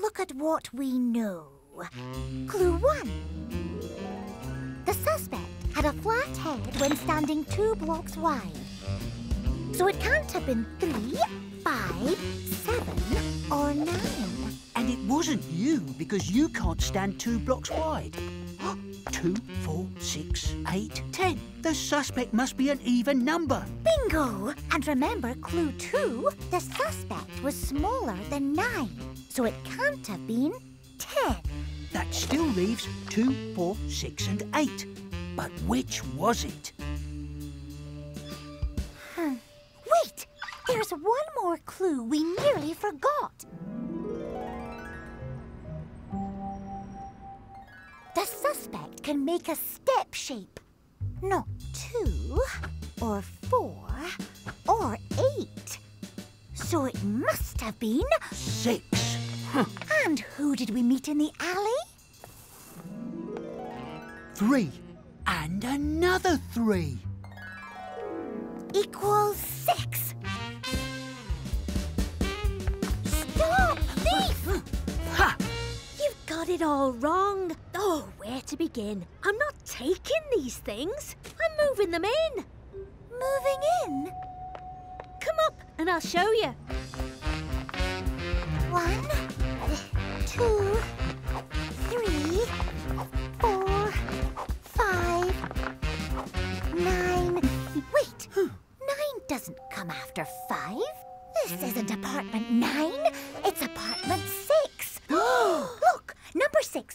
look at what we know. Clue one. The suspect had a flat head when standing two blocks wide. So it can't have been three, five, seven, or nine. And it wasn't you, because you can't stand two blocks wide. Two, four, six, eight, ten. The suspect must be an even number. Bingo! And remember, clue two, the suspect was smaller than nine. So it can't have been ten. That still leaves two, four, six, and eight. But which was it? Hmm. Wait! There's one more clue we nearly forgot. The suspect can make a step shape. Not two, or four, or eight. So it must have been... Six. And who did we meet in the alley? Three. And another three. Equals six. Stop, thief! Ha! You've got it all wrong. Oh, where to begin? I'm not taking these things. I'm moving them in. Moving in? Come up and I'll show you. One, two, three, four, five, nine. Wait, nine doesn't come after five. This isn't apartment nine,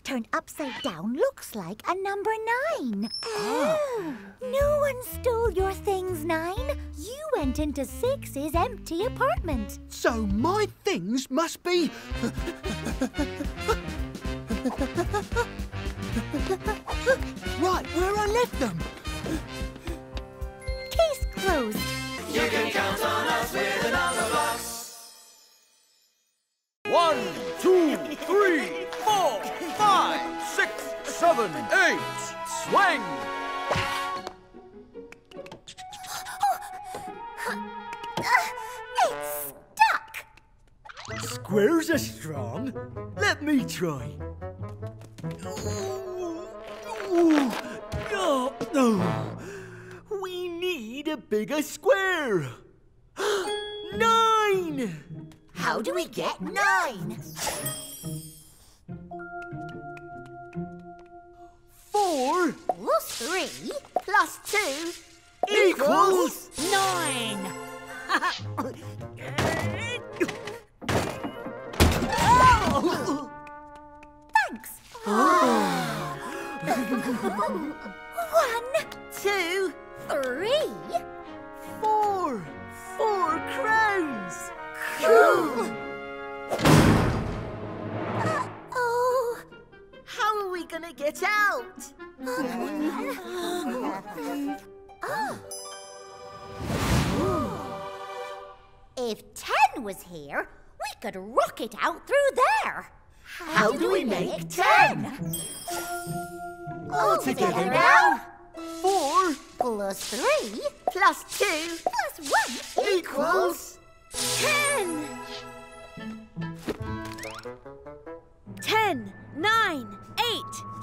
turned upside down looks like a number nine. Ah. Oh. No one stole your things, nine. You went into six's empty apartment. So my things must be. right where I left them. Case closed. You can count on us with another box. One, two, three, four, five, six, seven, eight. Swing! it's stuck. Squares are strong. Let me try. Oh, no. We need a bigger square. Nine! How do we get nine? Four Plus three plus two equals nine. Thanks. Oh. One, two, three. four. Four crowns. Cool. How gonna get out? If ten was here, we could rocket out through there. How, do we make ten? All together now. Four Plus three plus two plus one equals ten. Ten, nine,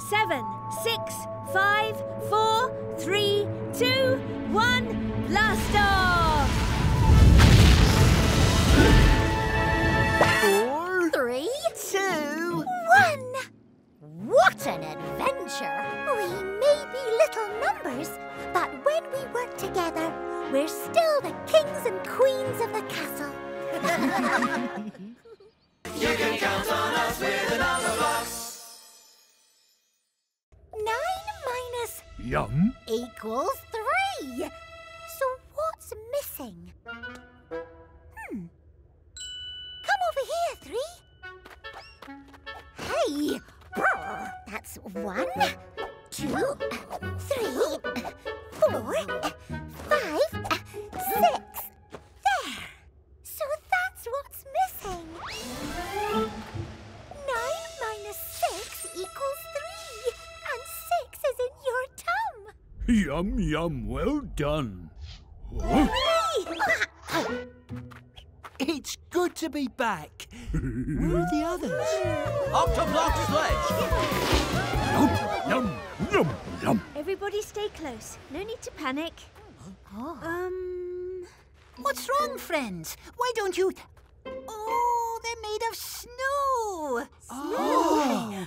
seven, six, five, four, three, two, one. Blast off! Yum. equals three. So what's missing? Hmm. Come over here, three. Hey! Brr. That's one, two, three, four, five, Yum, yum. Well done. It's good to be back. Where are the others? Octoblock sledge! Yum, yum, yum. yum. Everybody stay close. No need to panic. Um, What's wrong, friends? Why don't you... Oh, they're made of snow. Snow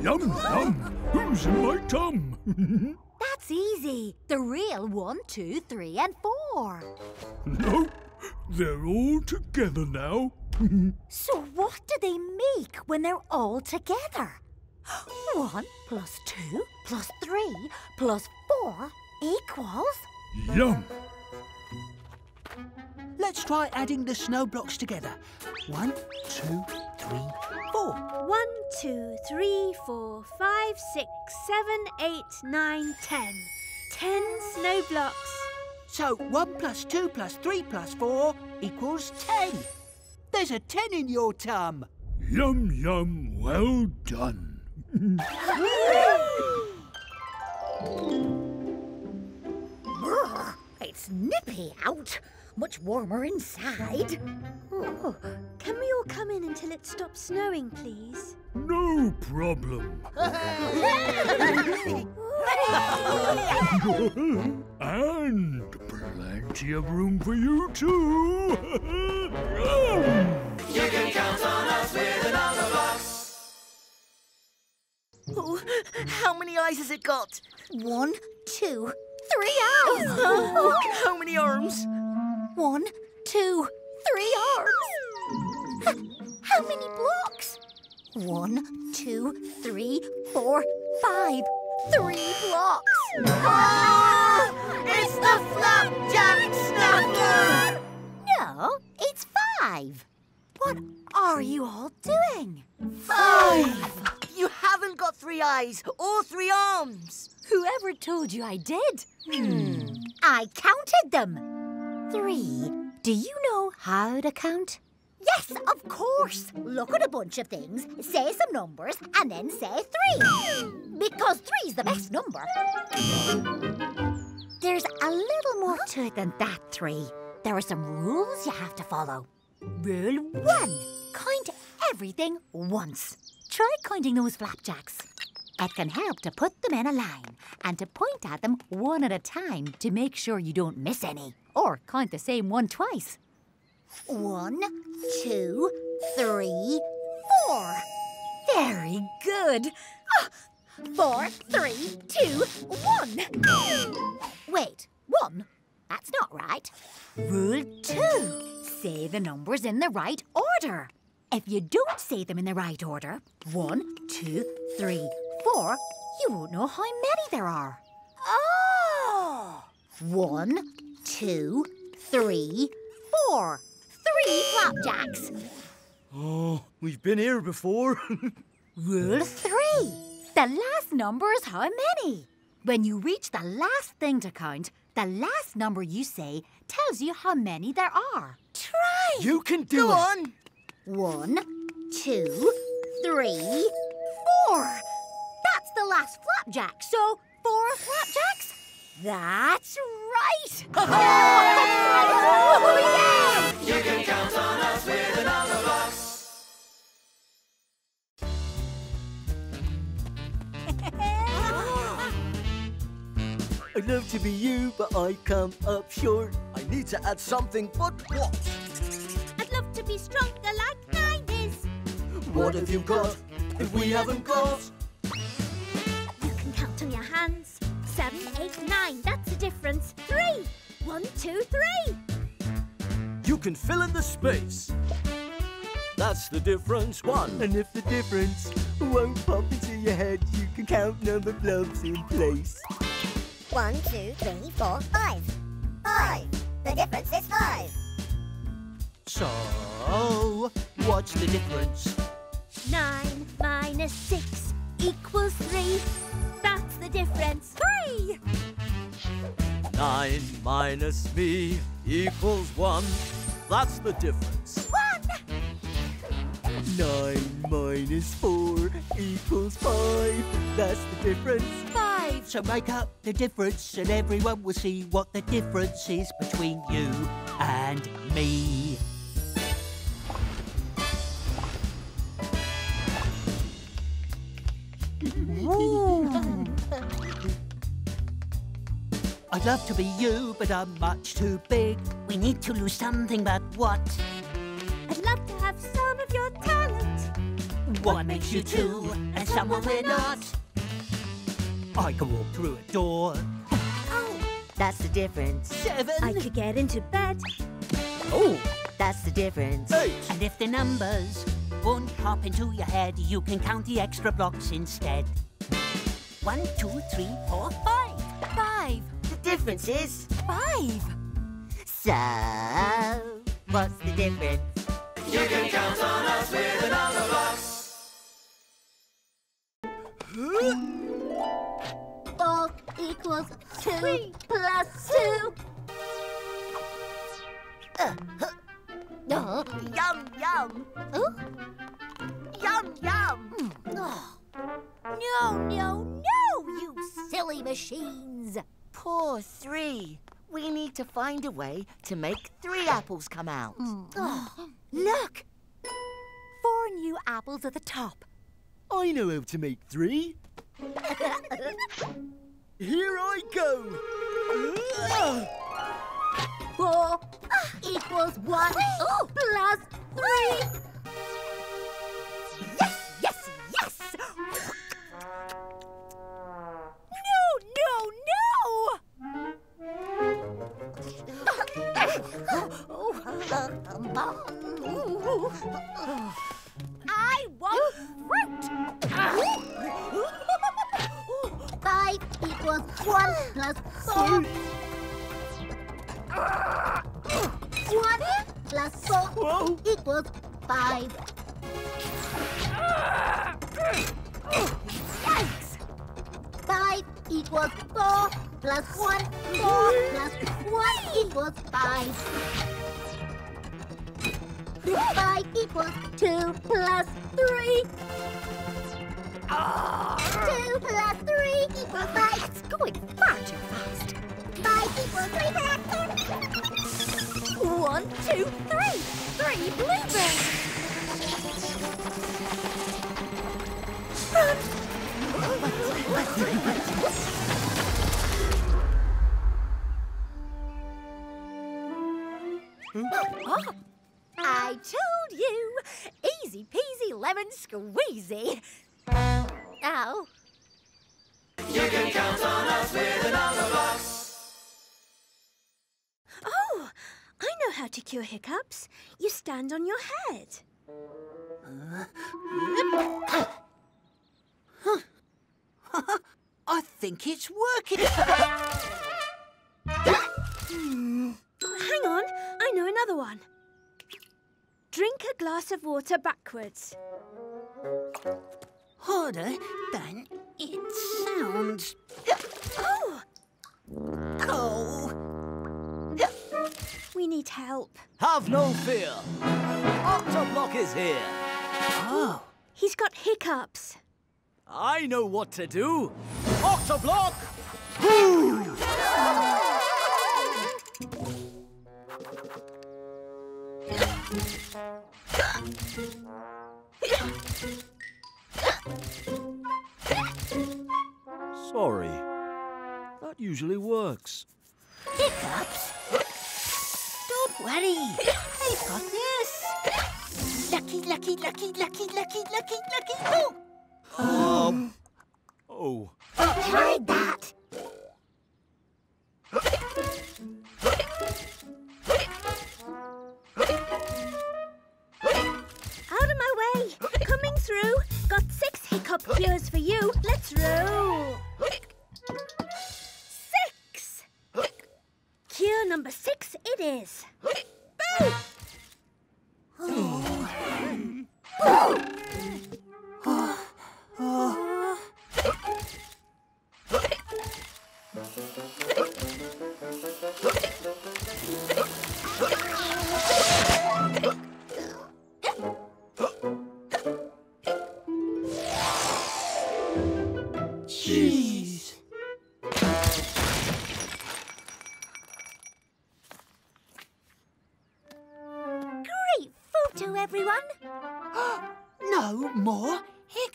Yum, yum. Who's in my tum? That's easy. The real one, two, three, and four. no, they're all together now. So what do they make when they're all together? One plus two plus three plus four equals... Yum. Let's try adding the snow blocks together. One, two, three, four. one, two, three, four, five, six, seven, eight, nine, ten. Ten snow blocks. So one plus two plus three plus four equals ten. There's a ten in your tum. Yum, yum. Well done. Brr, it's nippy out. Much warmer inside. Oh, can we all come in until it stops snowing, please? No problem. and plenty of room for you too. You can count on us with a Numberblocks. Oh, how many eyes has it got? One, two, three arms. How many arms? One, two, three arms. How many blocks? One, two, three, four, five. Three blocks. Ah! It's the Flapjack snapper! No, it's five. What are you all doing? Five! You haven't got three eyes or three arms. Whoever told you I did? Hmm. I counted them. Three. Do you know how to count? Yes, of course. Look at a bunch of things, say some numbers, and then say three. Because three's the best number. There's a little more to it than that, three. There are some rules you have to follow. Rule one count everything once. Try counting those flapjacks. It can help to put them in a line and to point at them one at a time to make sure you don't miss any. Or count the same one twice. One, two, three, four. Very good. Ah, Four, three, two, one. Wait, one? That's not right. Rule two. Say the numbers in the right order. If you don't say them in the right order, one, two, three, four, you won't know how many there are. Oh! One, two, three, four. Three flapjacks. Oh, we've been here before. Rule three. The last number is how many. When you reach the last thing to count, the last number you say tells you how many there are. Try. you can do Go it. One, on. two, three, four. That's the last flapjack, so four flapjacks? That's right! oh, yeah! You can count on us with a Numberblocks. I'd love to be you, but I come up short. I need to add something, but what? I'd love to be stronger like nine is. What have you got if we haven't got? Seven, eight, nine. That's the difference. Three. One, two, three. You can fill in the space. That's the difference. One. And if the difference won't pop into your head, you can count number blobs in place. One, two, three, four, five. Five. The difference is five. So, what's the difference? Nine minus six equals three the difference. Three! Nine minus me equals one. That's the difference. One! Nine minus four equals five. That's the difference. Five! So make up the difference and everyone will see what the difference is between you and me. Ooh. I'd love to be you, but I'm much too big. We need to lose something, but what? I'd love to have some of your talent. What makes you two and someone we're not? I can walk through a door. Oh, that's the difference. Seven. I could get into bed. Oh, That's the difference. eight. And if the numbers won't pop into your head, you can count the extra blocks instead. One, two, three, four, five. Five. The difference is five. So, what's the difference? You can count on us with a Numberblocks. Four equals two plus two. Uh, Oh, yum, yum. Oh. Yum, yum. Oh. No, no, no, you silly machines. Poor three. We need to find a way to make three apples come out. Hmm. Oh. Look! Four new apples at the top. I know how to make three. Here I go. Four equals one oh, plus three. Yes, yes, yes! I want fruit. Five equals one plus four. One plus four Whoa. equals five. Yikes! Five equals plus one. Four plus one equals five. Five equals two plus three. Two plus three equals five. It's going far too fast. Five equals three plus One, two, three. Three blueberries. Hmm? Oh. I told you! Easy peasy lemon squeezy. Ow. You can count on us with a Numberblocks. Oh, I know how to cure hiccups. You stand on your head. Huh? I think it's working. Hmm. Another one. Drink a glass of water backwards. Harder than it sounds. Oh, Oh. we need help. Have no fear. Octoblock is here. Oh. He's got hiccups. I know what to do. Octoblock! Sorry. That usually works. Hiccups? Don't worry. I've got this. Lucky, lucky, lucky, lucky, lucky, lucky, lucky. Oh! Um. Oh. Tried that. Through. Got six hiccup cures for you. Let's roll. Six. Cure number six it is. Boo! Jeez.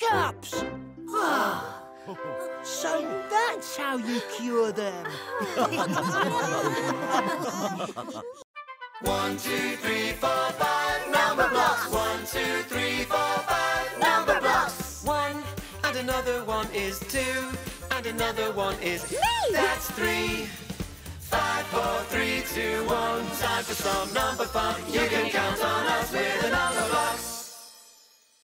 Hiccups. Ah. So that's how you cure them. One, two, three, four, five, number blocks. One, two, three, four, five, number blocks. One, and another one is two, and another one is me. That's three. Five, four, three, two, one. Time for some number fun. You can count on us with a Numberblocks.